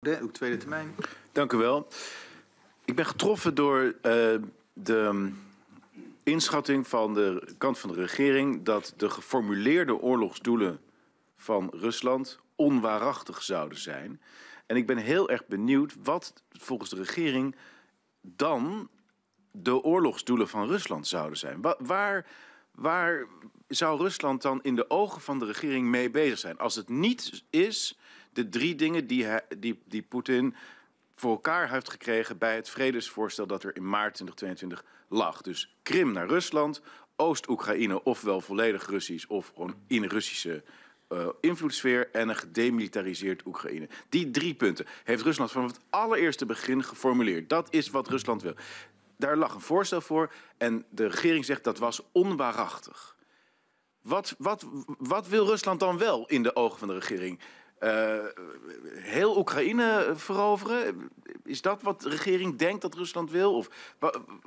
De, tweede termijn. Dank u wel. Ik ben getroffen door uh, de inschatting van de kant van de regering dat de geformuleerde oorlogsdoelen van Rusland onwaarachtig zouden zijn. En ik ben heel erg benieuwd wat volgens de regering dan de oorlogsdoelen van Rusland zouden zijn. Waar, waar zou Rusland dan in de ogen van de regering mee bezig zijn? Als het niet is de drie dingen die, die, die Poetin voor elkaar heeft gekregen bij het vredesvoorstel dat er in maart 2022 lag. Dus Krim naar Rusland, Oost-Oekraïne ofwel volledig Russisch of in Russische uh, invloedssfeer en een gedemilitariseerd Oekraïne. Die drie punten heeft Rusland vanaf het allereerste begin geformuleerd. Dat is wat Rusland wil. Daar lag een voorstel voor en de regering zegt dat was onwaarachtig. Wat, wat, wat wil Rusland dan wel in de ogen van de regering? Uh, heel Oekraïne veroveren? Is dat wat de regering denkt dat Rusland wil? Of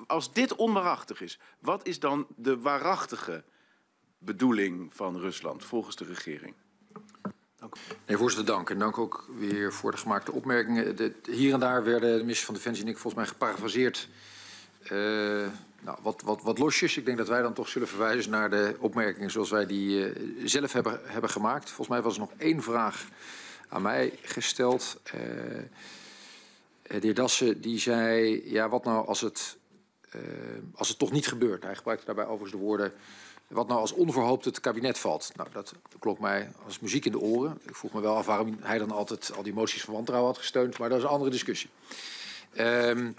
als dit onwaarachtig is, wat is dan de waarachtige bedoeling van Rusland volgens de regering? Dank. Nee, voorzitter, dank. En dank ook weer voor de gemaakte opmerkingen. De, hier en daar werden de minister van Defensie en ik volgens mij geparafraseerd. Uh, nou, wat, wat, wat losjes. Ik denk dat wij dan toch zullen verwijzen naar de opmerkingen zoals wij die uh, zelf hebben, hebben gemaakt. Volgens mij was er nog één vraag aan mij gesteld. Uh, de heer Dassen die zei, ja wat nou als het, als het toch niet gebeurt? Hij gebruikte daarbij overigens de woorden wat nou als onverhoopt het kabinet valt. Nou, dat klopt mij als muziek in de oren. Ik vroeg me wel af waarom hij dan altijd al die moties van wantrouwen had gesteund, maar dat is een andere discussie. Uh,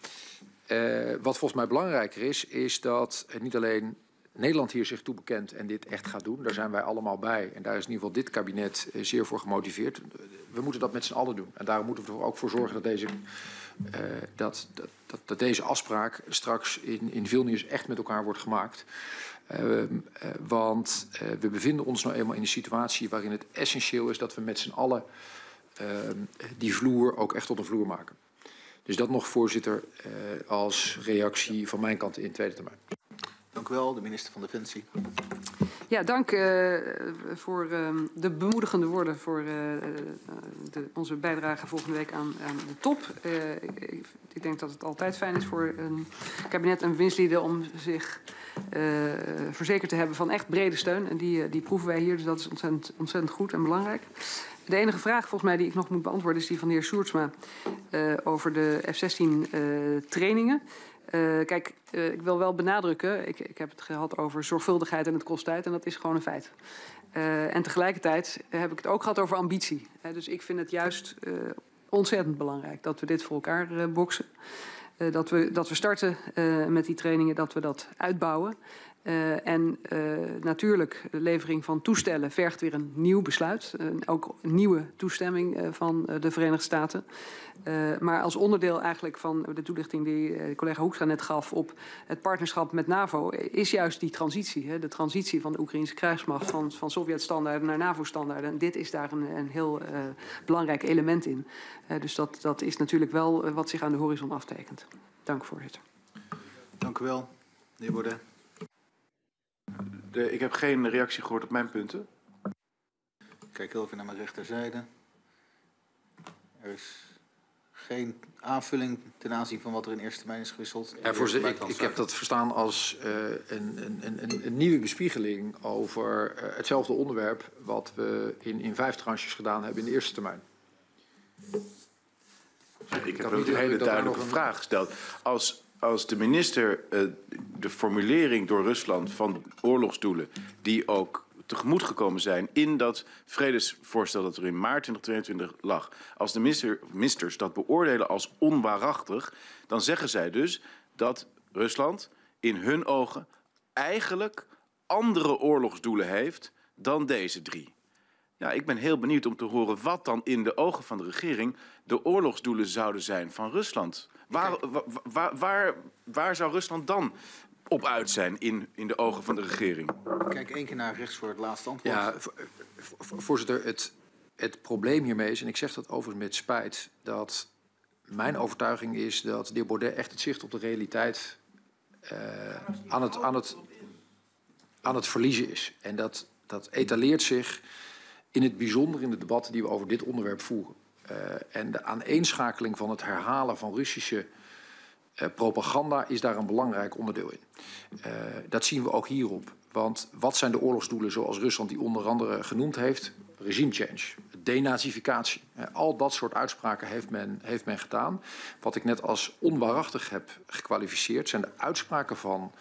wat volgens mij belangrijker is, is dat niet alleen Nederland hier zich toe bekent en dit echt gaat doen. Daar zijn wij allemaal bij. En daar is in ieder geval dit kabinet uh, zeer voor gemotiveerd. We moeten dat met z'n allen doen. En daarom moeten we er ook voor zorgen dat deze, dat, dat, dat, deze afspraak straks in, in Vilnius echt met elkaar wordt gemaakt. Uh, want we bevinden ons nou eenmaal in een situatie waarin het essentieel is dat we met z'n allen ehm, die vloer ook echt tot een vloer maken. Dus dat nog, voorzitter, als reactie van mijn kant in tweede termijn. Dank u wel, de minister van Defensie. Ja, dank uh, voor uh, de bemoedigende woorden voor uh, de, onze bijdrage volgende week aan, aan de top. Ik, ik, denk dat het altijd fijn is voor een kabinet en winstlieden om zich verzekerd te hebben van echt brede steun. En die, die proeven wij hier, dus dat is ontzettend, ontzettend goed en belangrijk. De enige vraag volgens mij die ik nog moet beantwoorden is die van de heer Soertsma over de F-16 trainingen. Uh, kijk, uh, ik wil wel benadrukken, ik, ik, heb het gehad over zorgvuldigheid en het kost tijd en dat is gewoon een feit. Uh, en tegelijkertijd heb ik het ook gehad over ambitie. Dus ik vind het juist ontzettend belangrijk dat we dit voor elkaar boksen. dat, we, dat we starten met die trainingen, dat we dat uitbouwen. Uh, en uh, natuurlijk, de levering van toestellen vergt weer een nieuw besluit. Uh, ook nieuwe toestemming van de Verenigde Staten. maar als onderdeel eigenlijk van de toelichting die collega Hoekstra net gaf op het partnerschap met NAVO, is juist die transitie. Hè, de transitie van de Oekraïnse krijgsmacht van, van Sovjet-standaarden naar NAVO-standaarden. En dit is daar een, een heel belangrijk element in. dus dat, dat is natuurlijk wel wat zich aan de horizon aftekent. Dank, voorzitter. Dank u wel, de heer Baudet. De, ik heb geen reactie gehoord op mijn punten. Ik kijk heel even naar mijn rechterzijde. Er is geen aanvulling ten aanzien van wat er in eerste termijn is gewisseld. Ja, voorzitter, ik, ik, heb dat verstaan als uh, een, een, een, een, nieuwe bespiegeling over uh, hetzelfde onderwerp wat we in, in vijf tranches gedaan hebben in de eerste termijn. Ik, ik heb ook een hele duidelijke vraag gesteld. Als als de minister uh, de formulering door Rusland van oorlogsdoelen, die ook tegemoet gekomen zijn in dat vredesvoorstel dat er in maart 2022 lag. Als de minister, ministers dat beoordelen als onwaarachtig, dan zeggen zij dus dat Rusland in hun ogen eigenlijk andere oorlogsdoelen heeft dan deze drie. Ja, ik ben heel benieuwd om te horen wat dan in de ogen van de regering de oorlogsdoelen zouden zijn van Rusland. Waar, waar, waar, waar zou Rusland dan op uit zijn in, in de ogen van de regering? Kijk één keer naar rechts voor het laatste antwoord. Ja, voorzitter, het, het probleem hiermee is, en ik zeg dat overigens met spijt, dat mijn overtuiging is dat de heer Baudet echt het zicht op de realiteit uh, aan, het, aan, het, aan het verliezen is. En dat, dat etaleert zich in het bijzonder in de debatten die we over dit onderwerp voeren. Uh, en de aaneenschakeling van het herhalen van Russische uh, propaganda is daar een belangrijk onderdeel in. Uh, dat zien we ook hierop. Want wat zijn de oorlogsdoelen zoals Rusland die onder andere genoemd heeft? Regime change, denazificatie. Al dat soort uitspraken heeft men, heeft men gedaan. Wat ik net als onwaarachtig heb gekwalificeerd zijn de uitspraken van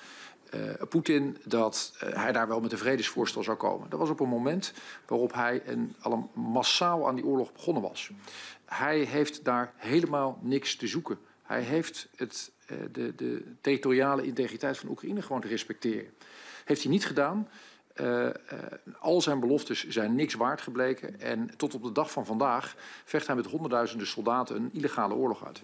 Poetin dat uh, hij daar wel met een vredesvoorstel zou komen. Dat was op een moment waarop hij een, al massaal aan die oorlog begonnen was. Hij heeft daar helemaal niks te zoeken. Hij heeft het, uh, de, de territoriale integriteit van Oekraïne gewoon te respecteren. Heeft hij niet gedaan. Al zijn beloftes zijn niks waard gebleken. En tot op de dag van vandaag vecht hij met honderdduizenden soldaten een illegale oorlog uit.